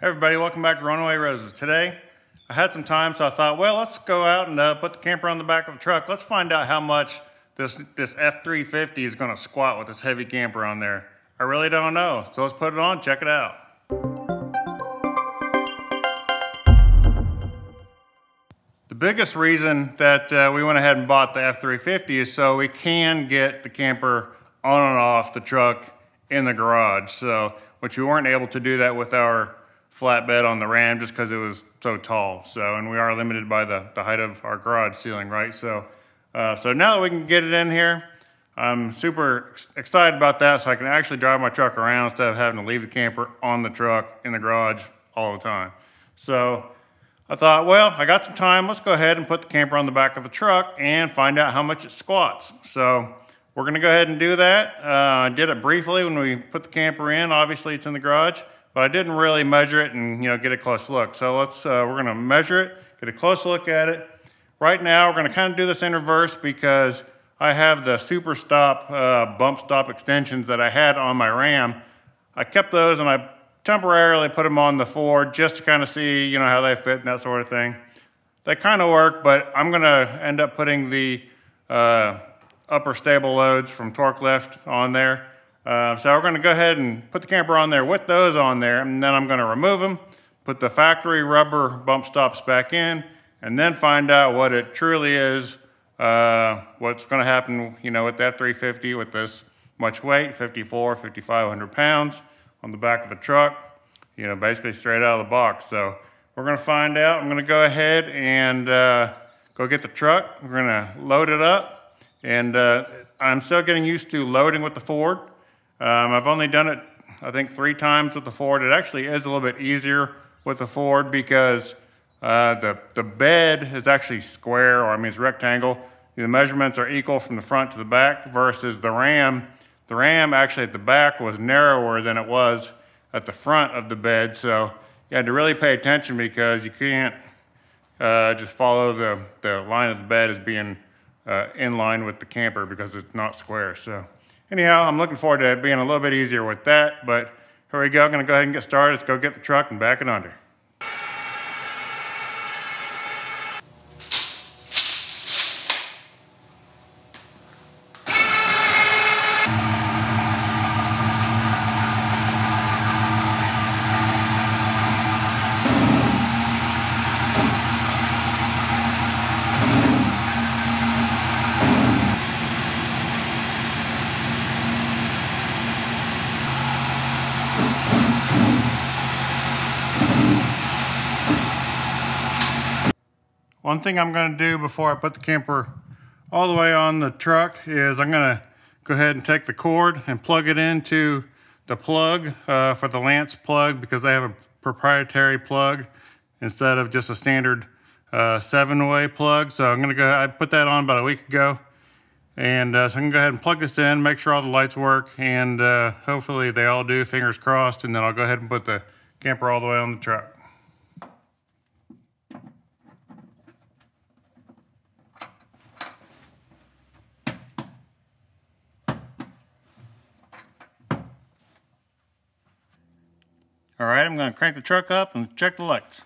Everybody, welcome back to Runaway Roses. Today, I had some time, so I thought, well, let's go out and uh, put the camper on the back of the truck. Let's find out how much this, this F-350 is gonna squat with this heavy camper on there. I really don't know, so let's put it on, check it out. The biggest reason that uh, we went ahead and bought the F-350 is so we can get the camper on and off the truck in the garage. So, which we weren't able to do that with our flatbed on the Ram just because it was so tall. So, and we are limited by the, the height of our garage ceiling, right? So, uh, so now that we can get it in here, I'm super excited about that so I can actually drive my truck around instead of having to leave the camper on the truck in the garage all the time. So I thought, well, I got some time. Let's go ahead and put the camper on the back of the truck and find out how much it squats. So we're gonna go ahead and do that. Uh, I did it briefly when we put the camper in. Obviously it's in the garage but I didn't really measure it and you know get a close look. So let's, uh, we're gonna measure it, get a close look at it. Right now, we're gonna kind of do this in reverse because I have the Super Stop uh, bump stop extensions that I had on my Ram. I kept those and I temporarily put them on the Ford just to kind of see, you know, how they fit and that sort of thing. They kind of work, but I'm gonna end up putting the uh, upper Stableloads from Torklift on there. Uh, so we're gonna go ahead and put the camper on there with those on there, and then I'm gonna remove them, put the factory rubber bump stops back in, and then find out what it truly is, uh, what's gonna happen, you know, with the F-350 with this much weight, 54, 5,500 pounds on the back of the truck, you know, basically straight out of the box. So we're gonna find out. I'm gonna go ahead and uh, go get the truck. We're gonna load it up. And uh, I'm still getting used to loading with the Ford. Um, I've only done it, I think, three times with the Ford. It actually is a little bit easier with the Ford because uh, the, the bed is actually square, or I mean it's rectangle. The measurements are equal from the front to the back versus the Ram. The Ram actually at the back was narrower than it was at the front of the bed. So you had to really pay attention because you can't uh, just follow the, the line of the bed as being uh, in line with the camper because it's not square. So. Anyhow, I'm looking forward to being a little bit easier with that, but here we go. I'm gonna go ahead and get started. Let's go get the truck and back it under. One thing I'm gonna do before I put the camper all the way on the truck is I'm gonna go ahead and take the cord and plug it into the plug uh, for the Lance plug because they have a proprietary plug instead of just a standard uh, seven-way plug. So I'm gonna go, I put that on about a week ago. And uh, so I'm gonna go ahead and plug this in, make sure all the lights work, and uh, hopefully they all do, fingers crossed, and then I'll go ahead and put the camper all the way on the truck. All right, I'm gonna crank the truck up and check the lights.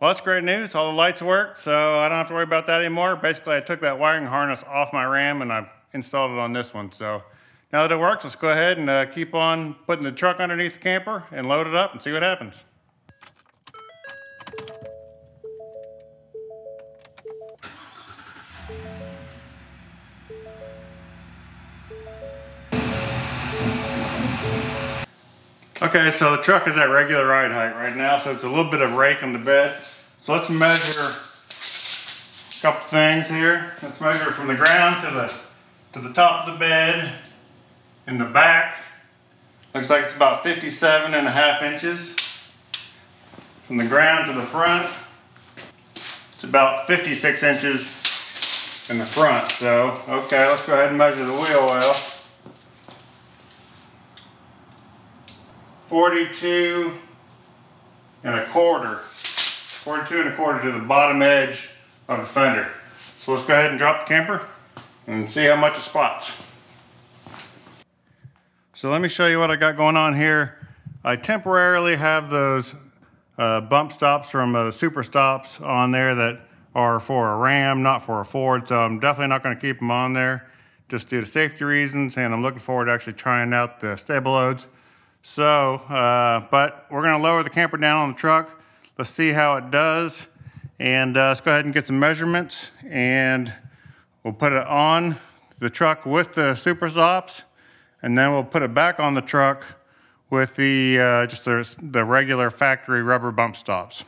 Well, that's great news. All the lights work, so I don't have to worry about that anymore. Basically, I took that wiring harness off my Ram and I installed it on this one. So now that it works, let's go ahead and uh, keep on putting the truck underneath the camper and load it up and see what happens. Okay, so the truck is at regular ride height right now, so it's a little bit of rake on the bed. So let's measure a couple things here. Let's measure from the ground to the to the top of the bed in the back. Looks like it's about 57 and a half inches. From the ground to the front, it's about 56 inches in the front. So, okay, let's go ahead and measure the wheel well. 42 and a quarter, 42 and a quarter to the bottom edge of the fender. So let's go ahead and drop the camper and see how much it spots. So let me show you what I got going on here. I temporarily have those uh, bump stops from uh, Super Stops on there that are for a Ram, not for a Ford. So I'm definitely not going to keep them on there just due to safety reasons. And I'm looking forward to actually trying out the Stableloads. So, uh, but we're going to lower the camper down on the truck. Let's see how it does. And uh, let's go ahead and get some measurements and we'll put it on the truck with the Super Stops and then we'll put it back on the truck with the uh, just the, the regular factory rubber bump stops.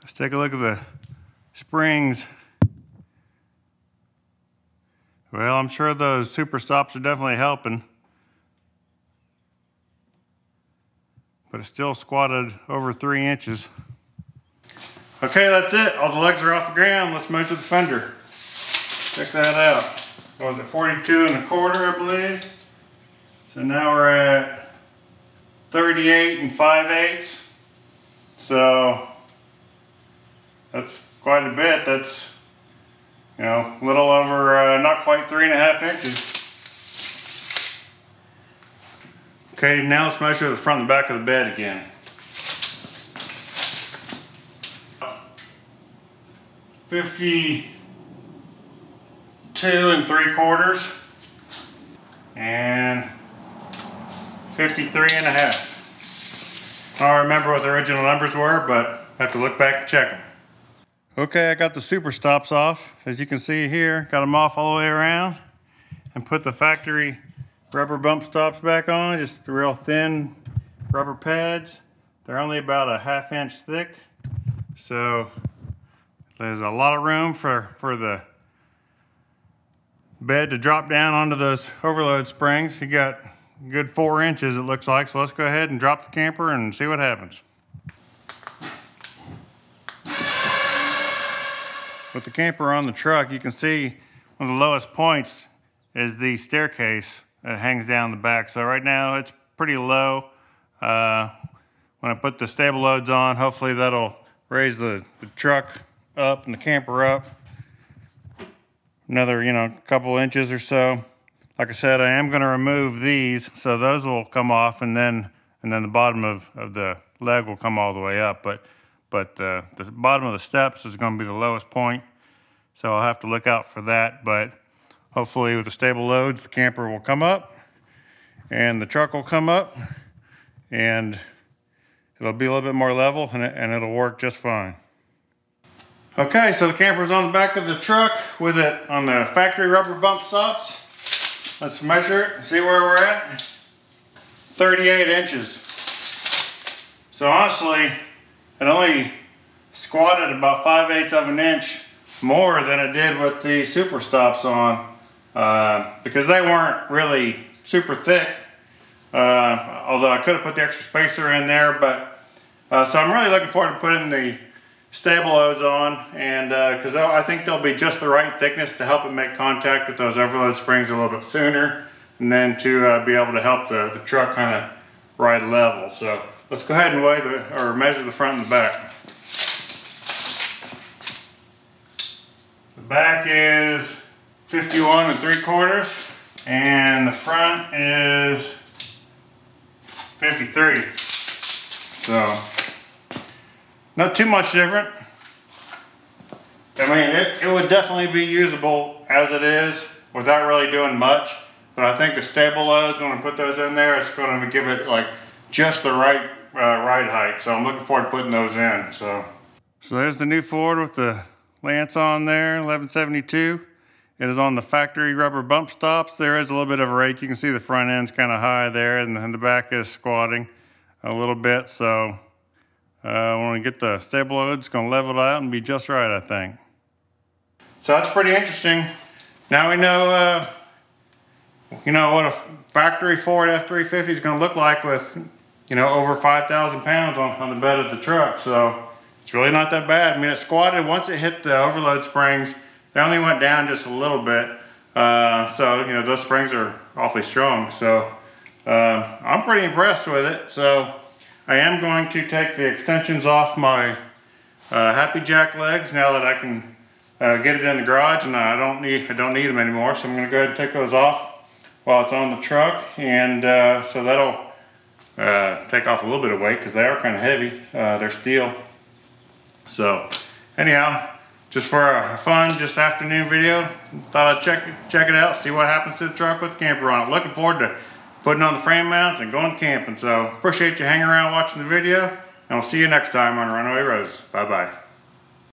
Let's take a look at the springs well, I'm sure those super stops are definitely helping. But it's still squatted over three inches. Okay, that's it. All the legs are off the ground. Let's measure the fender. Check that out. What was it, 42 and a quarter, I believe? So now we're at 38 and 5 eighths. So that's quite a bit. That's you know, a little over, uh, not quite three and a half inches. Okay, now let's measure the front and back of the bed again. Fifty-two and three quarters and 53 and a half. I don't remember what the original numbers were, but I have to look back and check them. Okay, I got the super stops off. As you can see here, got them off all the way around and put the factory rubber bump stops back on, just real thin rubber pads. They're only about a half inch thick. So there's a lot of room for, for the bed to drop down onto those overload springs. You got good four inches it looks like. So let's go ahead and drop the camper and see what happens. With the camper on the truck, you can see one of the lowest points is the staircase that hangs down the back. So right now it's pretty low. Uh, when I put the Stableloads on, hopefully that'll raise the, the truck up and the camper up another, you know, couple inches or so. Like I said, I am going to remove these, so those will come off, and then and then the bottom of, of the leg will come all the way up. But but uh, the bottom of the steps is going to be the lowest point. So I'll have to look out for that. But hopefully with the Stableloads, the camper will come up and the truck will come up and it'll be a little bit more level and, it, and it'll work just fine. Okay, so the camper's on the back of the truck with it on the factory rubber bump stops. Let's measure it and see where we're at. 38 inches. So honestly, it only squatted about 5 eighths of an inch more than it did with the super stops on uh, because they weren't really super thick. Uh, although I could have put the extra spacer in there, but uh, so I'm really looking forward to putting the Stableloads on and because uh, I think they'll be just the right thickness to help it make contact with those overload springs a little bit sooner and then to uh, be able to help the, the truck kind of ride level. So let's go ahead and weigh the, or measure the front and the back. The back is 51 and 3 quarters and the front is 53. So, not too much different. I mean, it, it would definitely be usable as it is without really doing much. But I think the Stableloads, when I put those in there, it's going to give it like just the right uh, ride height. So I'm looking forward to putting those in. So, so there's the new Ford with the Lance on there, 1172. It is on the factory rubber bump stops. There is a little bit of a rake. You can see the front end's kind of high there and, the back is squatting a little bit. So uh, when we get the Stableload, it's gonna level it out and be just right, I think. So that's pretty interesting. Now we know, uh, you know, what a factory Ford F-350 is gonna look like with you know, over 5,000 pounds on, on the bed of the truck. So it's really not that bad. I mean, it squatted, once it hit the overload springs, they only went down just a little bit. Uh, so, you know, those springs are awfully strong. So uh, I'm pretty impressed with it. So I am going to take the extensions off my uh, Happy Jack legs now that I can uh, get it in the garage and I don't need I don't need them anymore. So I'm going to go ahead and take those off while it's on the truck. And uh, so that'll uh, take off a little bit of weight because they are kind of heavy. Uh, they're steel. So anyhow, just for a fun, just afternoon video, thought I'd check, check it out, see what happens to the truck with the camper on it. Looking forward to putting on the frame mounts and going camping. So appreciate you hanging around watching the video and we'll see you next time on Runaway Roses. Bye-bye.